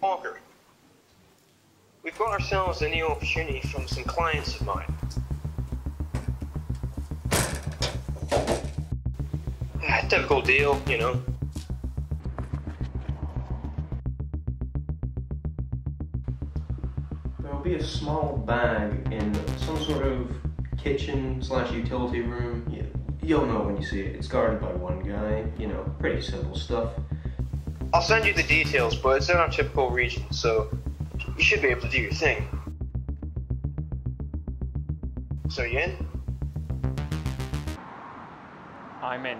Walker. We've got ourselves a new opportunity from some clients of mine. Ah, Typical deal, you know. There'll be a small bag in some sort of kitchen slash utility room. You'll know when you see it. It's guarded by one guy. You know, pretty simple stuff. I'll send you the details, but it's in our typical region, so you should be able to do your thing. So you in? I'm in.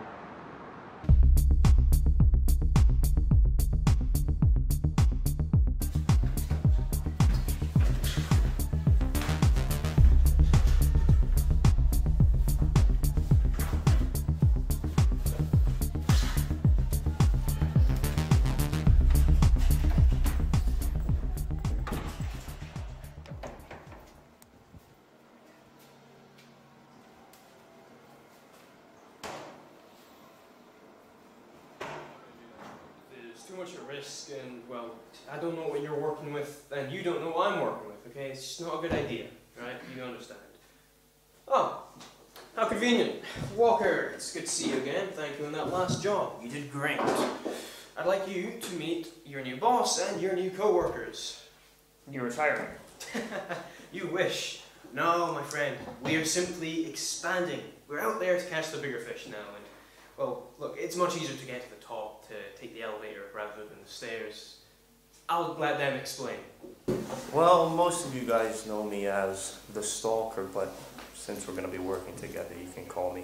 Walker. It's good to see you again. Thank you on that last job. You did great. I'd like you to meet your new boss and your new co-workers. You're retiring. you wish. No, my friend. We are simply expanding. We're out there to catch the bigger fish now, and well, look, it's much easier to get to the top to take the elevator rather than the stairs. I'll let them explain. Well, most of you guys know me as the Stalker, but since we're going to be working together, you can call me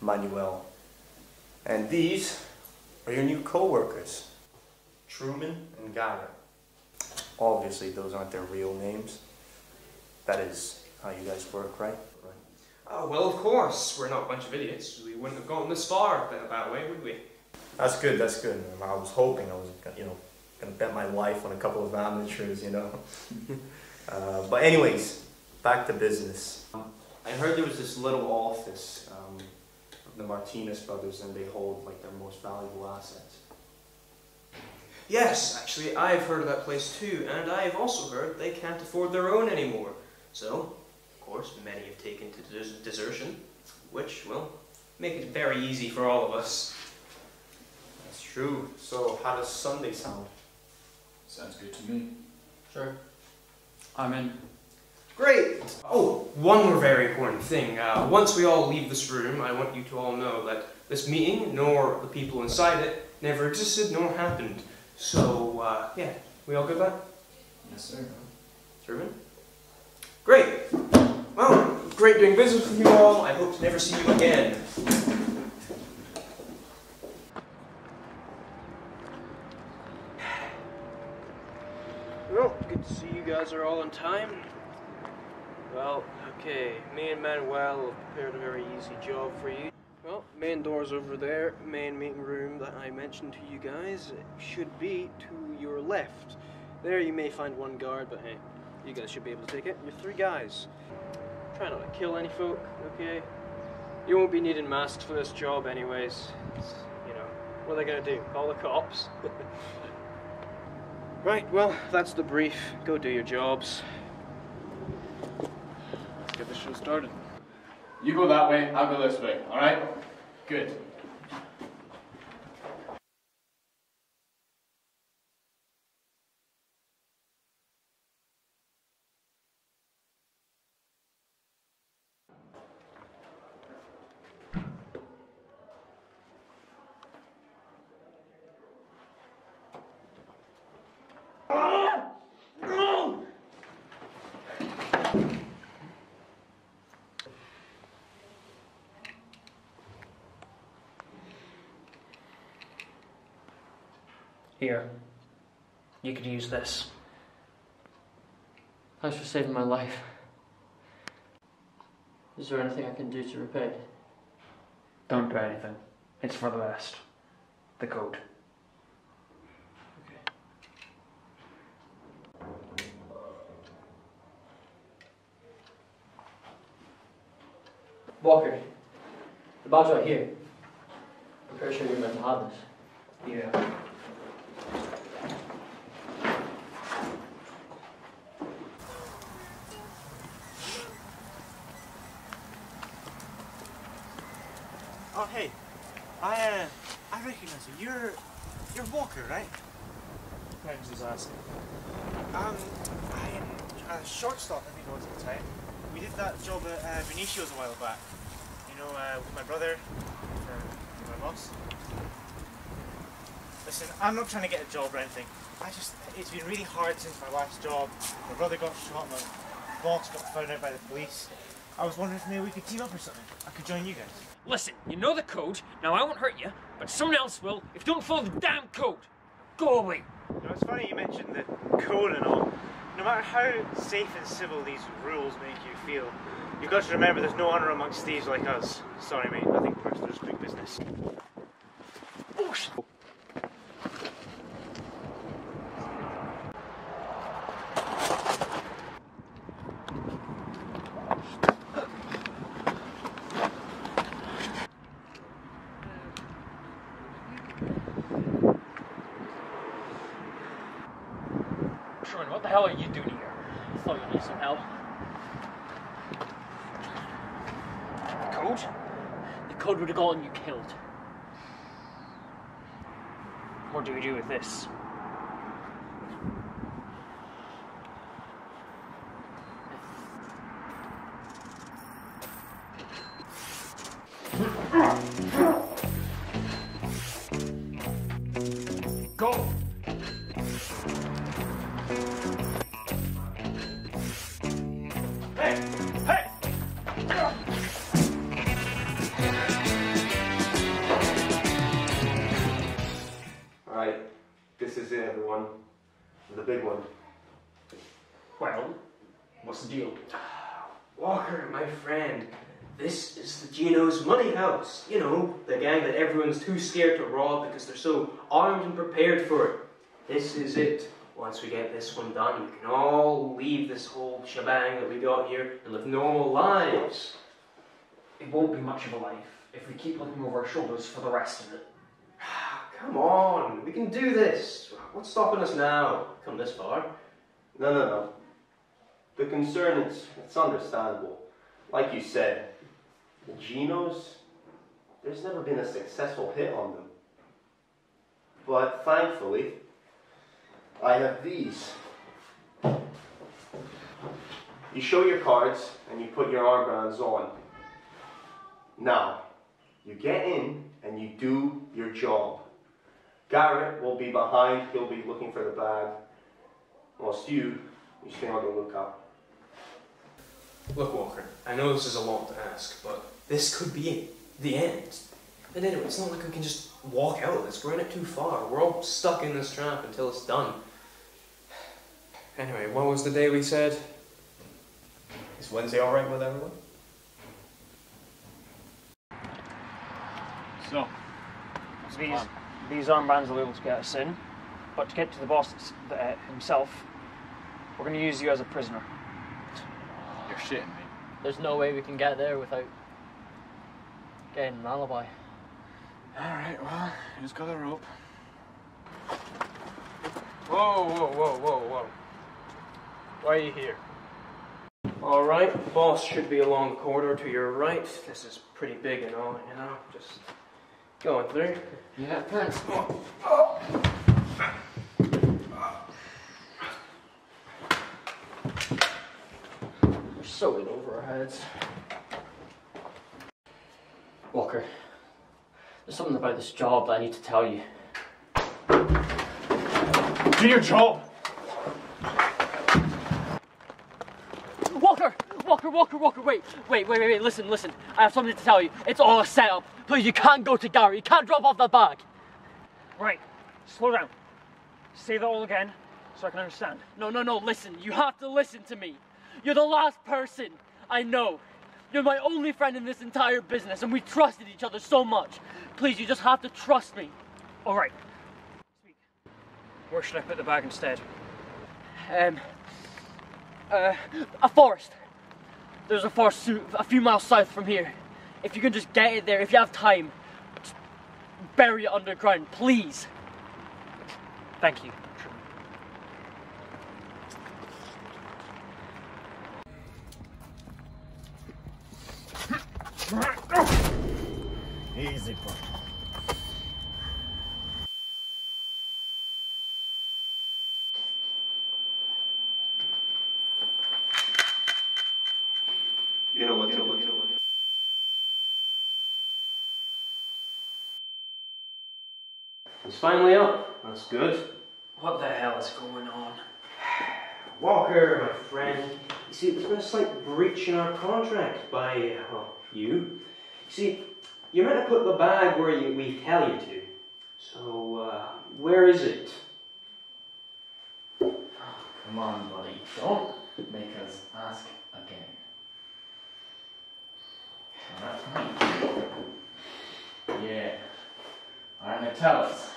Manuel. And these are your new co-workers, Truman and Geyer. Obviously, those aren't their real names. That is how you guys work, right? Oh, well, of course. We're not a bunch of idiots. We wouldn't have gone this far that, that way, would we? That's good. That's good. I was hoping I was, you know, gonna bet my life on a couple of amateurs, you know. uh, but anyways, back to business. I heard there was this little office um, of the Martinez brothers, and they hold like their most valuable assets. Yes, actually, I've heard of that place too, and I've also heard they can't afford their own anymore. So, of course, many have taken to des- desertion, which will make it very easy for all of us. That's true. So how does Sunday sound? Sounds good to me. Sure. I'm in. Great! Oh, one more very important thing. Uh, once we all leave this room, I want you to all know that this meeting, nor the people inside it, never existed nor happened. So, uh, yeah, we all good with that? Yes, sir. Truman? Great! Well, great doing business with you all. I hope to never see you again. Well, good to see you guys are all on time. Well, okay, me and Manuel have prepared a very easy job for you. Well, main door's over there. Main meeting room that I mentioned to you guys should be to your left. There you may find one guard, but hey, you guys should be able to take it. You're three guys. Try not to kill any folk, okay? You won't be needing masks for this job anyways. It's, you know, what are they gonna do? Call the cops? right, well, that's the brief. Go do your jobs. Get the show started. You go that way, I'll go this way, alright? Good. Here. You could use this. Thanks for saving my life. Is there anything I can do to repay? Don't do anything. It's for the best. The code. Walker, the badge right here. I'm pretty sure you're meant to have this. Yeah. Oh, hey. I, uh, I recognize you. You're, you're Walker, right? Thanks, was asking. Um, I'm a shortstop, I think it was at the time. We did that job at uh, Venetio's a while back. You know, uh, with my brother, for, for my boss. Listen, I'm not trying to get a job or anything. I just, it's been really hard since my last job. My brother got shot, my boss got found out by the police. I was wondering if maybe we could team up or something. I could join you guys. Listen, you know the code. Now I won't hurt you, but someone else will if you don't follow the damn code. Go away. You know, it's funny you mentioned the code and all. No matter how safe and civil these rules make you feel, you've got to remember there's no honour amongst thieves like us. Sorry, mate, nothing personal, just quick business. Sherman, what the hell are you doing here? I thought you needed some help. The code? The code would have gotten you killed. What do we do with this? What's the deal? Walker, my friend, this is the Geno's Money House. You know, the gang that everyone's too scared to rob because they're so armed and prepared for it. This is it. Once we get this one done, we can all leave this whole shebang that we got here and live normal lives. It won't be much of a life if we keep looking over our shoulders for the rest of it. Come on, we can do this. What's stopping us now? Come this far. No, no, no. The concern is, it's understandable. Like you said, the Genos, there's never been a successful hit on them. But thankfully, I have these. You show your cards and you put your armbands on. Now, you get in and you do your job. Garrett will be behind, he'll be looking for the bag. Whilst you, you stay on the lookout. Look, Walker, I know this is a lot to ask, but this could be it. The end. And anyway, it's not like we can just walk out of this. We're in it too far. We're all stuck in this trap until it's done. Anyway, what was the day we said? Is Wednesday alright with everyone? So, these, these armbands will be able to get us in, but to get to the boss uh, himself, we're going to use you as a prisoner. You're shitting me. There's no way we can get there without getting an alibi. Alright, well, who's got a rope? Whoa, whoa, whoa, whoa, whoa. Why are you here? Alright, boss should be along the corridor to your right. This is pretty big and all, you know, just going through. Yeah, thanks. We're so in over our heads. Walker, there's something about this job that I need to tell you. Do your job! Walker! Walker, Walker, Walker, wait, wait, wait, wait, wait, listen, listen. I have something to tell you. It's all a setup. Please, you can't go to Gary. You can't drop off that bag. Right, slow down. Say that all again so I can understand. No, no, no, listen. You have to listen to me. You're the last person I know. You're my only friend in this entire business, and we trusted each other so much. Please, you just have to trust me. All right. Where should I put the bag instead? Um, uh, a forest. There's a forest a few miles south from here. If you can just get it there, if you have time, bury it underground, please. Thank you. Easy, Easy, boy. You know what to do. It's finally up. That's good. What the hell is going on? Walker, my friend. You see, there's been a slight breach in our contract by, well, you. You see, you're meant to put the bag where you, we tell you to. So, uh, where is it? Come on, buddy. Don't make us ask again. Alright. Yeah. Alright, now tell us.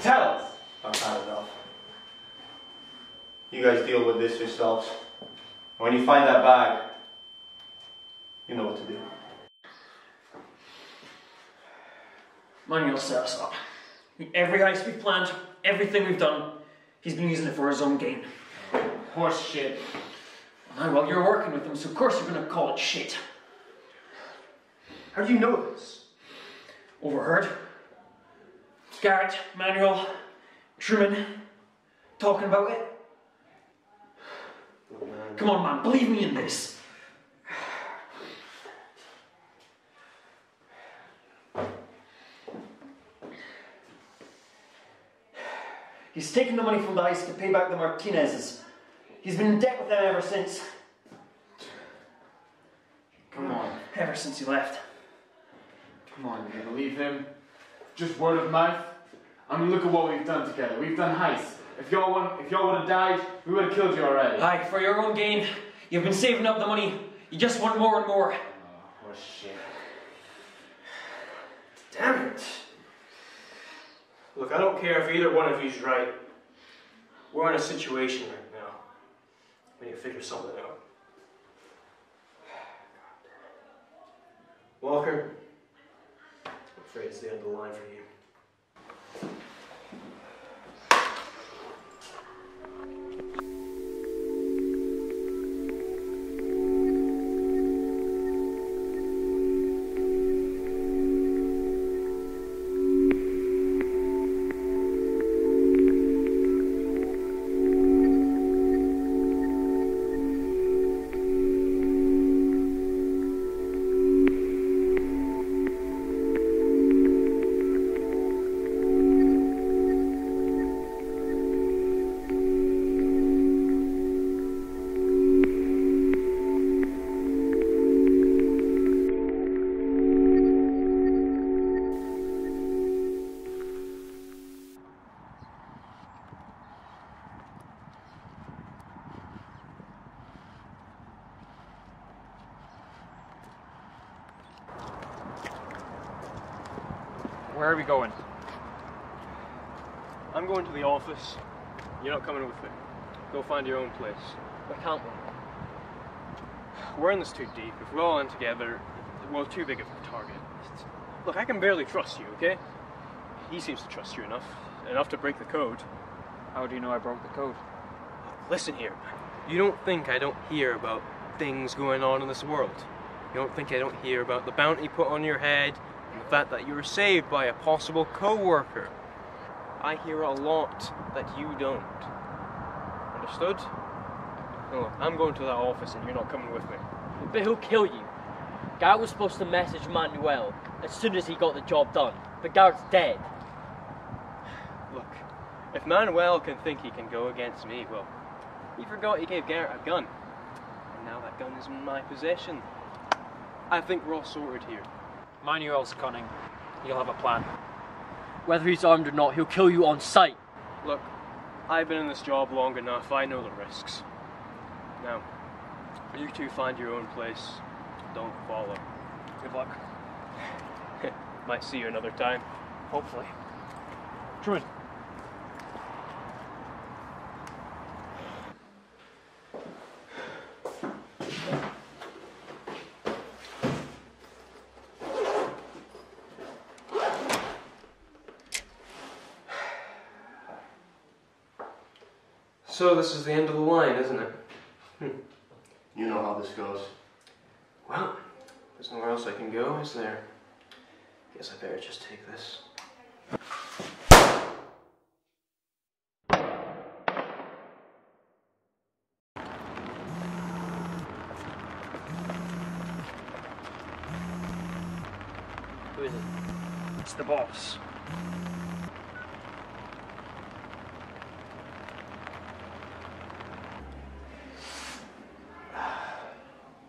Tell us! I've had enough. You guys deal with this yourselves. When you find that bag, you know what to do. Manuel set us up. Every heist we've planned, everything we've done, he's been using it for his own gain. Horse shit. Manuel, you're working with him, so of course you're gonna call it shit. How do you know this? Overheard. Garrett, Manuel, Truman, talking about it. Look, man. Come on, man, believe me in this. He's taken the money from the heist to pay back the Martinezes. He's been in debt with them ever since. Come on. Ever since he left. Come on, you believe him? Just word of mouth? I mean, look at what we've done together. We've done heists. If y'all want, if y'all would have died, we would have killed you already. Aye, for your own gain, you've been saving up the money. You just want more and more. Oh, horse shit. Damn it. Look, I don't care if either one of you's right. We're in a situation right now. We need to figure something out. Walker, I'm afraid it's the end of the line for you. Where are we going? I'm going to the office. You're not coming with me. Go find your own place. Why can't we? We're in this too deep. If we're all in together, we're too big of a target. Look, I can barely trust you, okay? He seems to trust you enough. Enough to break the code. How do you know I broke the code? Listen here. You don't think I don't hear about things going on in this world? You don't think I don't hear about the bounty put on your head and the fact that you were saved by a possible co-worker? I hear a lot that you don't. Understood? Look, I'm going to that office and you're not coming with me. But he'll kill you. Garrett was supposed to message Manuel as soon as he got the job done. But Garrett's dead. Look, if Manuel can think he can go against me, well, he forgot he gave Garrett a gun. And now that gun is in my possession. I think we're all sorted here. Manuel's cunning. He'll have a plan. Whether he's armed or not, he'll kill you on sight. Look, I've been in this job long enough, I know the risks. Now, you two find your own place. Don't follow. Good luck. Might see you another time. Hopefully. Truman. So this is the end of the line, isn't it? Hmm. You know how this goes. Well, there's nowhere else I can go, is there? Guess I better just take this. Who is it? It's the boss.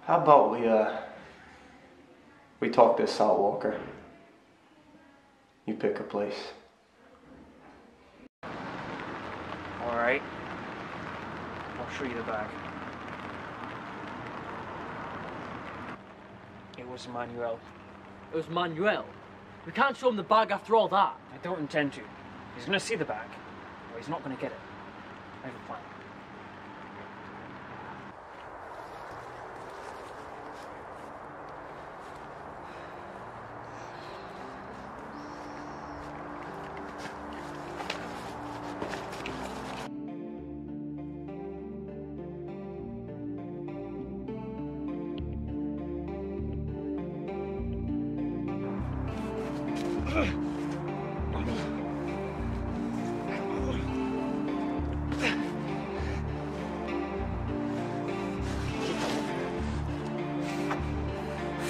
How about we uh we talk this out, Walker? You pick a place. Alright. I'll show you the bag. It was Manuel. It was Manuel. We can't show him the bag after all that. I don't intend to. He's gonna see the bag, or he's not gonna get it. I have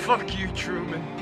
Fuck you, Truman.